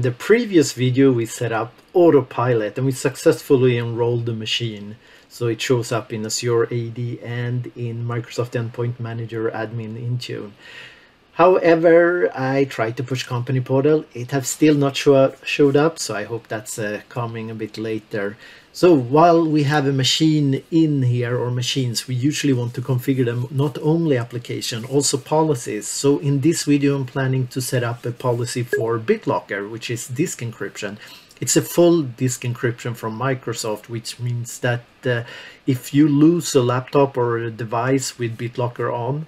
In the previous video we set up autopilot and we successfully enrolled the machine. So it shows up in Azure AD and in Microsoft Endpoint Manager Admin Intune. However, I tried to push company portal. It have still not show, showed up, so I hope that's uh, coming a bit later. So while we have a machine in here or machines, we usually want to configure them not only application, also policies. So in this video, I'm planning to set up a policy for BitLocker, which is disk encryption. It's a full disk encryption from Microsoft, which means that uh, if you lose a laptop or a device with BitLocker on,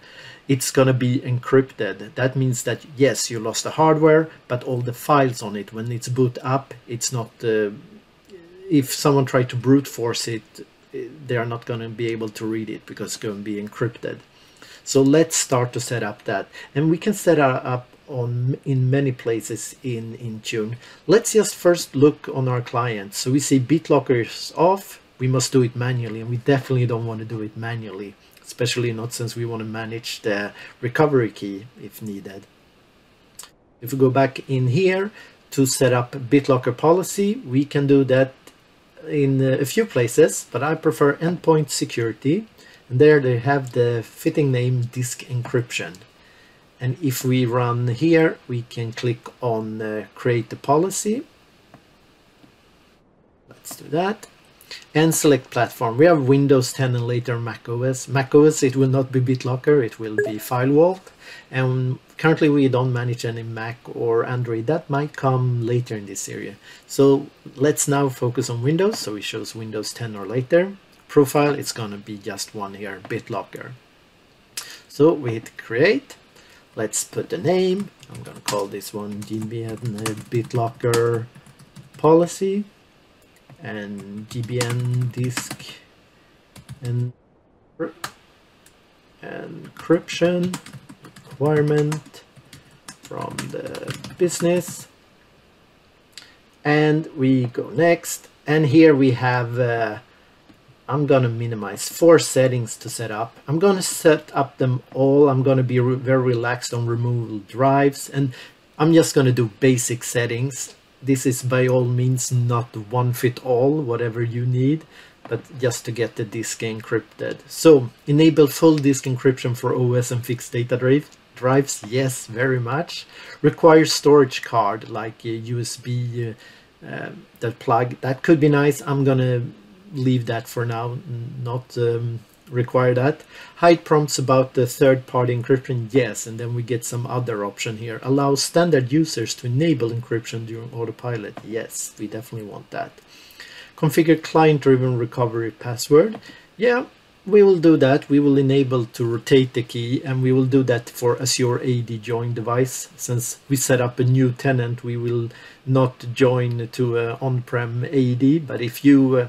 it's going to be encrypted. That means that yes, you lost the hardware, but all the files on it, when it's boot up, it's not uh, if someone tried to brute force it, they are not going to be able to read it because it's going to be encrypted. So let's start to set up that. And we can set up on in many places in Intune. Let's just first look on our client. So we see BitLocker is off. We must do it manually and we definitely don't want to do it manually, especially not since we want to manage the recovery key if needed. If we go back in here to set up BitLocker policy, we can do that in a few places, but I prefer endpoint security. And there they have the fitting name disk encryption. And if we run here, we can click on uh, create the policy. Let's do that. And select platform. We have Windows 10 and later Mac OS. Mac OS, it will not be BitLocker, it will be FileVault. And currently we don't manage any Mac or Android. That might come later in this area. So let's now focus on Windows. So it shows Windows 10 or later. Profile, it's going to be just one here, BitLocker. So we hit create. Let's put the name. I'm going to call this one GBN BitLocker policy and GBN disk and encryption requirement from the business. And we go next and here we have uh, I'm gonna minimize four settings to set up. I'm gonna set up them all. I'm gonna be re very relaxed on removal drives and I'm just gonna do basic settings this is by all means not one fit all whatever you need but just to get the disk encrypted. So enable full disk encryption for OS and fixed data drive drives yes very much. Requires storage card like USB uh, uh, that plug. That could be nice. I'm gonna leave that for now. Not um, require that hide prompts about the third-party encryption yes and then we get some other option here allow standard users to enable encryption during autopilot yes we definitely want that configure client-driven recovery password yeah we will do that. We will enable to rotate the key and we will do that for Azure AD join device. Since we set up a new tenant, we will not join to uh, on-prem AD, but if you uh,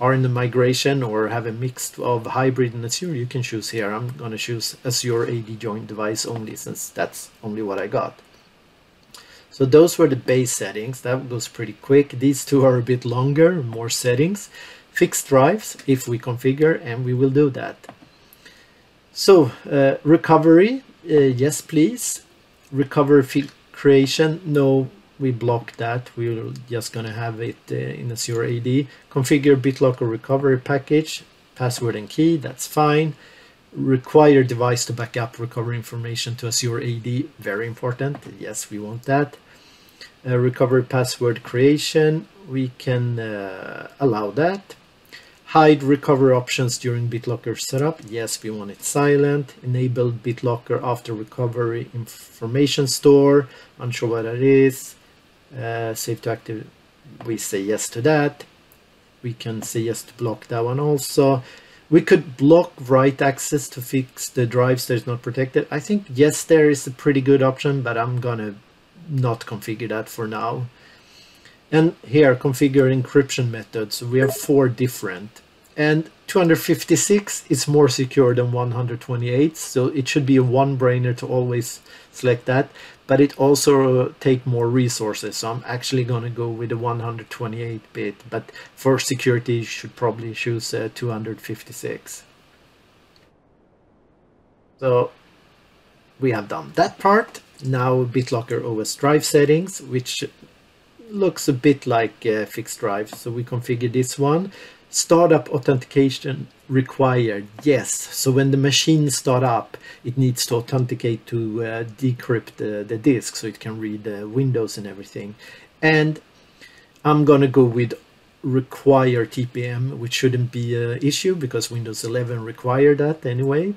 are in the migration or have a mix of hybrid and Azure, you can choose here. I'm going to choose Azure AD join device only since that's only what I got. So those were the base settings. That goes pretty quick. These two are a bit longer, more settings fixed drives if we configure and we will do that. So uh, recovery, uh, yes please. Recovery field creation, no we block that. We're just gonna have it uh, in Azure AD. Configure BitLocker recovery package, password and key, that's fine. Require device to back up recovery information to Azure AD, very important. Yes, we want that. Uh, recovery password creation, we can uh, allow that. Hide recovery options during BitLocker setup. Yes, we want it silent. Enable BitLocker after recovery information store. Unsure what that is. Uh, save to active. We say yes to that. We can say yes to block that one also. We could block write access to fix the drives that is not protected. I think yes, there is a pretty good option, but I'm gonna not configure that for now. And here, configure encryption methods. We have four different. And 256 is more secure than 128, so it should be a one-brainer to always select that. But it also take more resources, so I'm actually going to go with the 128-bit. But for security, you should probably choose uh, 256. So we have done that part. Now BitLocker OS drive settings, which looks a bit like uh, fixed drive. So we configure this one. Startup authentication required, yes. So when the machine start up, it needs to authenticate to uh, decrypt the, the disk so it can read the windows and everything. And I'm gonna go with require TPM, which shouldn't be an issue because Windows 11 require that anyway.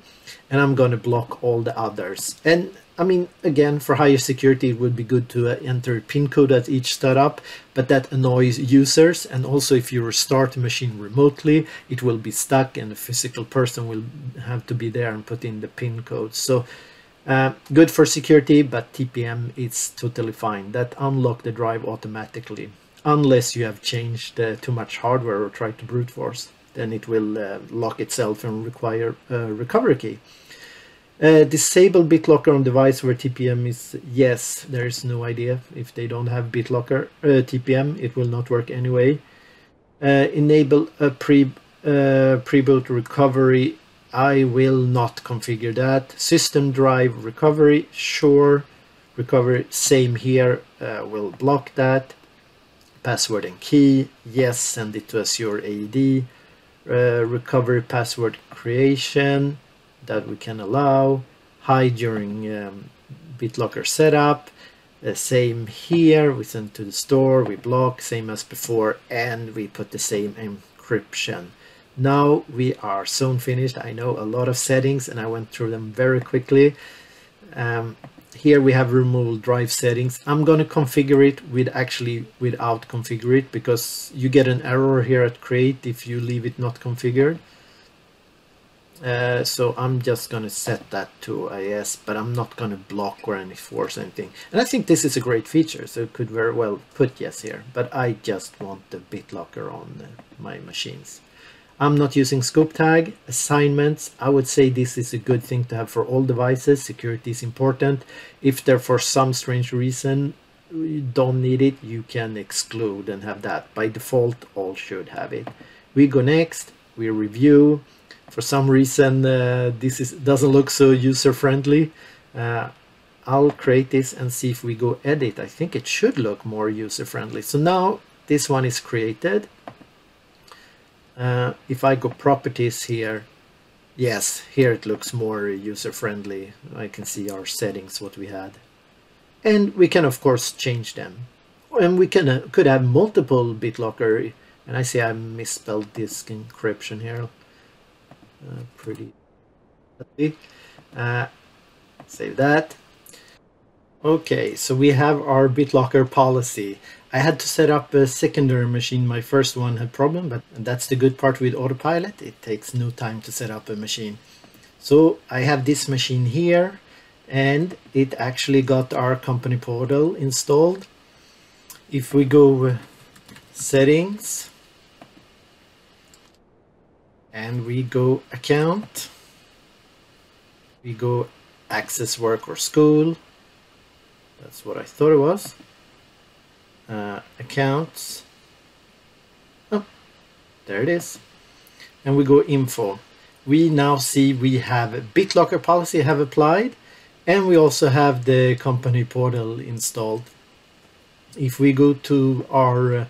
And I'm gonna block all the others. And I mean, again, for higher security, it would be good to uh, enter pin code at each startup, but that annoys users. And also, if you restart a machine remotely, it will be stuck and a physical person will have to be there and put in the pin code. So uh, good for security, but TPM is totally fine. That unlock the drive automatically, unless you have changed uh, too much hardware or tried to brute force. Then it will uh, lock itself and require a recovery key. Uh, disable BitLocker on device where TPM is yes. There is no idea if they don't have BitLocker uh, TPM, it will not work anyway. Uh, enable a pre uh, pre-boot recovery. I will not configure that. System drive recovery, sure. Recovery, same here. Uh, will block that. Password and key, yes. Send it to Azure AD. Uh, recovery password creation that we can allow, hide during um, BitLocker setup, the same here, we send to the store, we block, same as before, and we put the same encryption. Now we are soon finished. I know a lot of settings and I went through them very quickly. Um, here we have remove drive settings. I'm going to configure it with actually without configure it because you get an error here at create if you leave it not configured. Uh, so I'm just going to set that to yes, but I'm not going to block or any force anything. And I think this is a great feature, so it could very well put yes here, but I just want the BitLocker on uh, my machines. I'm not using scope tag assignments. I would say this is a good thing to have for all devices. Security is important. If there for some strange reason you don't need it, you can exclude and have that. By default, all should have it. We go next, we review, for some reason uh, this is doesn't look so user friendly uh, I'll create this and see if we go edit I think it should look more user friendly so now this one is created uh, if I go properties here yes here it looks more user friendly I can see our settings what we had. And we can of course change them. And we can uh, could have multiple BitLocker and I see I misspelled disk encryption here. Uh, pretty uh, save that okay so we have our BitLocker policy. I had to set up a secondary machine. My first one had problem but that's the good part with autopilot. It takes no time to set up a machine. So I have this machine here and it actually got our company portal installed. If we go uh, settings and we go account we go access work or school that's what I thought it was. Uh, accounts. Oh there it is. And we go info. We now see we have BitLocker policy have applied and we also have the company portal installed. If we go to our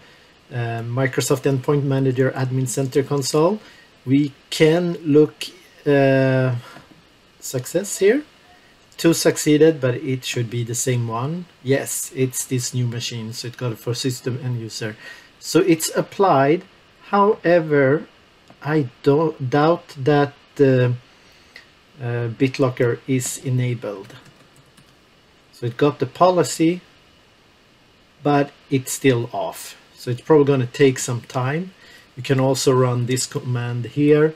uh, Microsoft Endpoint Manager Admin Center console we can look uh, success here two succeeded but it should be the same one. Yes it's this new machine so it got it for system and user. So it's applied. However I don't doubt that the uh, BitLocker is enabled. So it got the policy but it's still off. So it's probably going to take some time. You can also run this command here,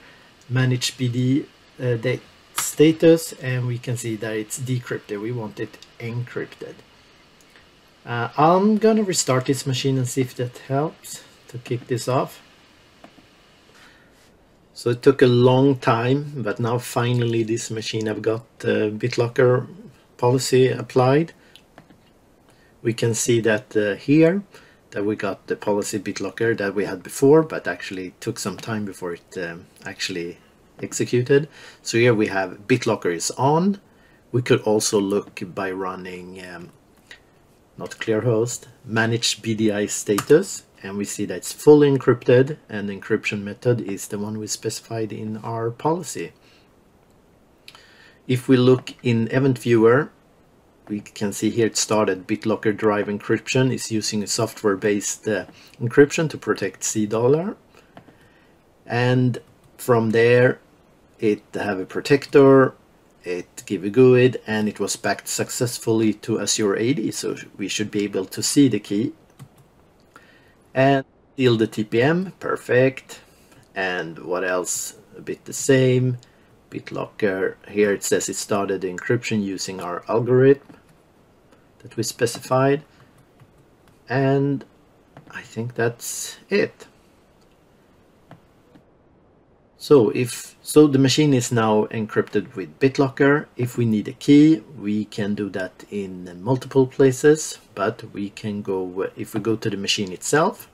manage BD uh, the status, and we can see that it's decrypted. We want it encrypted. Uh, I'm gonna restart this machine and see if that helps to kick this off. So it took a long time, but now finally this machine I've got the BitLocker policy applied. We can see that uh, here that we got the policy BitLocker that we had before, but actually took some time before it um, actually executed. So here we have BitLocker is on. We could also look by running um, not clear host, manage BDE status, and we see that it's fully encrypted and the encryption method is the one we specified in our policy. If we look in Event Viewer, we can see here it started BitLocker Drive encryption is using a software-based uh, encryption to protect C dollar. And from there, it have a protector, it give a GUID, and it was backed successfully to Azure AD, so we should be able to see the key. And seal the TPM, perfect. And what else? A bit the same. BitLocker, here it says it started the encryption using our algorithm that we specified. And I think that's it. So if so the machine is now encrypted with BitLocker. If we need a key, we can do that in multiple places, but we can go if we go to the machine itself.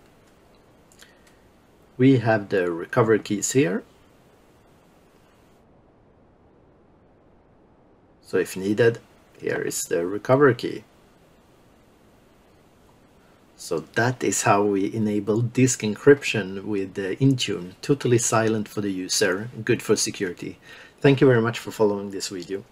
We have the recovery keys here. So if needed, here is the recovery key. So that is how we enable disk encryption with uh, Intune, totally silent for the user, good for security. Thank you very much for following this video.